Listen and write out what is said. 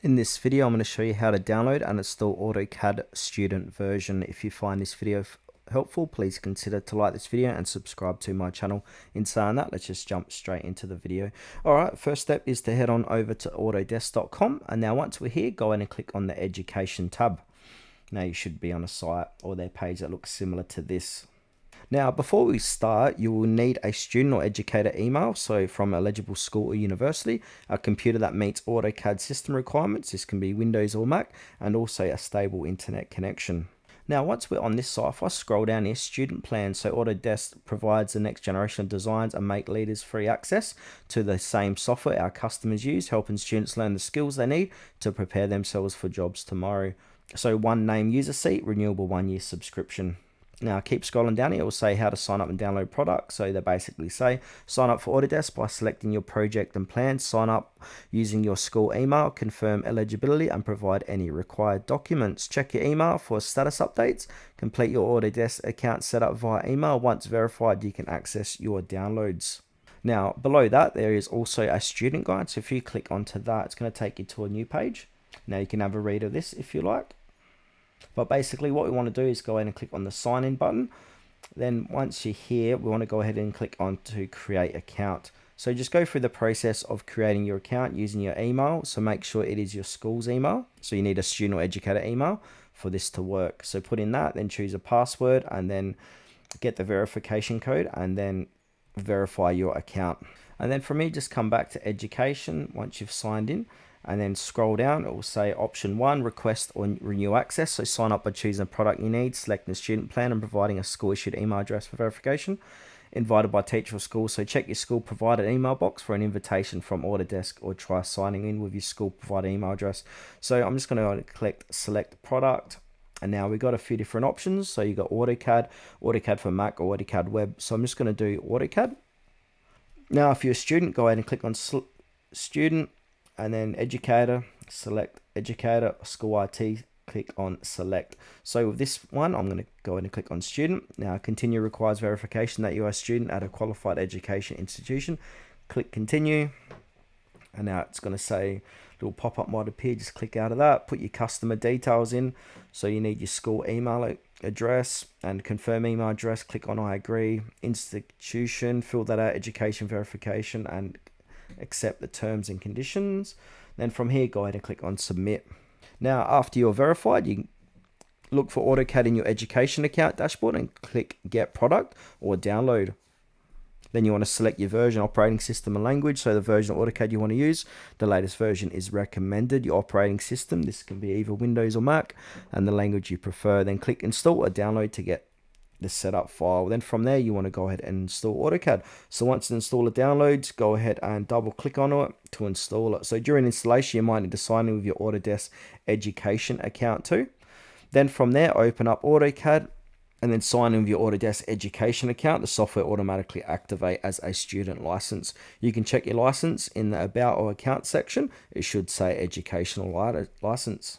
In this video, I'm going to show you how to download and install AutoCAD student version. If you find this video helpful, please consider to like this video and subscribe to my channel. In saying that, let's just jump straight into the video. Alright, first step is to head on over to autodesk.com and now once we're here, go in and click on the education tab. Now you should be on a site or their page that looks similar to this. Now, before we start, you will need a student or educator email, so from eligible school or university, a computer that meets AutoCAD system requirements, this can be Windows or Mac, and also a stable internet connection. Now, once we're on this site, if I scroll down here, student plan. so Autodesk provides the next generation of designs and make leaders free access to the same software our customers use, helping students learn the skills they need to prepare themselves for jobs tomorrow. So one name user seat, renewable one year subscription. Now keep scrolling down here, it will say how to sign up and download products. So they basically say sign up for Autodesk by selecting your project and plan, sign up using your school email, confirm eligibility and provide any required documents. Check your email for status updates, complete your Autodesk account setup via email. Once verified, you can access your downloads. Now below that, there is also a student guide. So if you click onto that, it's going to take you to a new page. Now you can have a read of this if you like. But basically what we want to do is go ahead and click on the sign in button. Then once you're here, we want to go ahead and click on to create account. So just go through the process of creating your account using your email. So make sure it is your school's email. So you need a student or educator email for this to work. So put in that, then choose a password and then get the verification code and then verify your account. And then from here, just come back to education once you've signed in and then scroll down it will say option one request or renew access. So sign up by choosing a product you need selecting a student plan and providing a school issued email address for verification. Invited by teacher or school. So check your school provided email box for an invitation from autodesk or try signing in with your school provided email address. So i'm just going to click select product and now we've got a few different options. So you've got AutoCAD, AutoCAD for Mac or AutoCAD Web. So I'm just going to do AutoCAD. Now if you're a student, go ahead and click on student and then educator, select educator, school IT, click on select. So with this one, I'm going to go ahead and click on student. Now continue requires verification that you are a student at a qualified education institution. Click continue. And now it's going to say little pop-up might appear. Just click out of that. Put your customer details in. So you need your school email address and confirm email address. Click on I agree. Institution, fill that out. Education verification and accept the terms and conditions. Then from here, go ahead and click on submit. Now, after you're verified, you look for AutoCAD in your education account dashboard and click get product or download. Then you want to select your version, operating system and language. So the version of AutoCAD you want to use, the latest version is recommended. Your operating system, this can be either Windows or Mac, and the language you prefer. Then click install or download to get the setup file. Then from there, you want to go ahead and install AutoCAD. So once the installer downloads, go ahead and double click on it to install it. So during installation, you might need to sign in with your Autodesk education account too. Then from there, open up AutoCAD and then sign in with your Autodesk education account. The software automatically activate as a student license. You can check your license in the about or account section. It should say educational license.